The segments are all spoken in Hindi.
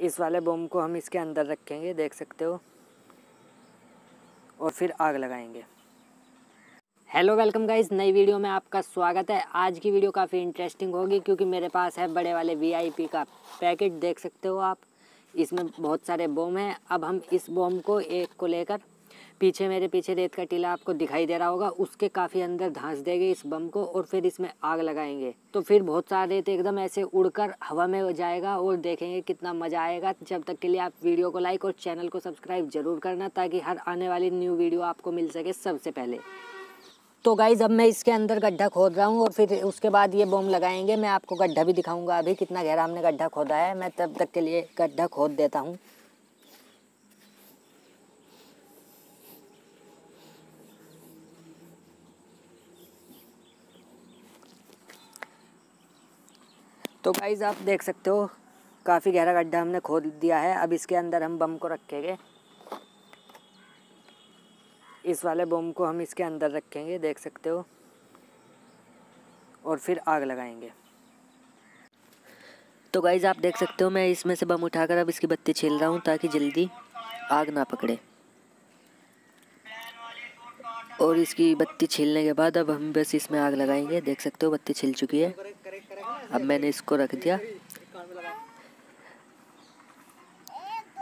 इस वाले बम को हम इसके अंदर रखेंगे, देख सकते हो। और फिर आग लगाएँगे। हेलो वेलकम गाइस नई वीडियो में आपका स्वागत है। आज की वीडियो काफ़ी इंटरेस्टिंग होगी क्योंकि मेरे पास है बड़े वाले वीआईपी का पैकेट, देख सकते हो आप। इसमें बहुत सारे बम हैं। अब हम इस बम को एक को लेकर पीछे मेरे पीछे रेत का टीला आपको दिखाई दे रहा होगा, उसके काफ़ी अंदर धांस देंगे इस बम को और फिर इसमें आग लगाएँगे। तो फिर बहुत सारा रेत एकदम ऐसे उड़कर हवा में जाएगा और देखेंगे कितना मज़ा आएगा। जब तक के लिए आप वीडियो को लाइक और चैनल को सब्सक्राइब ज़रूर करना ताकि हर आने वाली न्यू वीडियो आपको मिल सके सबसे पहले। तो गाइज़ अब मैं इसके अंदर गड्ढा खोद रहा हूँ और फिर उसके बाद ये बम लगाएँगे। मैं आपको गड्ढा भी दिखाऊँगा अभी कितना गहरा हमने गड्ढा खोदा है। मैं तब तक के लिए गड्ढा खोद देता हूँ। तो गाइज़ आप देख सकते हो, काफ़ी गहरा गड्ढा हमने खोद दिया है। अब इसके अंदर हम बम को रखेंगे। इस वाले बम को हम इसके अंदर रखेंगे, देख सकते हो। और फिर आग लगाएँगे। तो गाइज़ आप देख सकते हो, मैं इसमें से बम उठाकर अब इसकी बत्ती छील रहा हूँ ताकि जल्दी आग ना पकड़े। और इसकी बत्ती छीलने के बाद अब हम बस इसमें आग लगाएँगे। देख सकते हो, बत्ती छिल चुकी है। अब मैंने इसको रख दिया।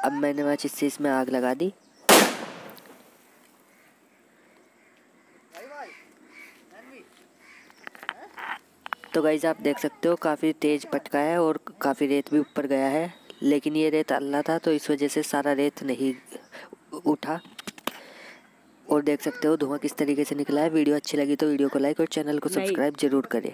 अब मैंने माचिस से इसमें आग लगा दी। तो गाइज़ आप देख सकते हो काफ़ी तेज़ पटका है और काफ़ी रेत भी ऊपर गया है। लेकिन ये रेत अल्लाह था तो इस वजह से सारा रेत नहीं उठा। और देख सकते हो धुआँ किस तरीके से निकला है। वीडियो अच्छी लगी तो वीडियो को लाइक और चैनल को सब्सक्राइब ज़रूर करें।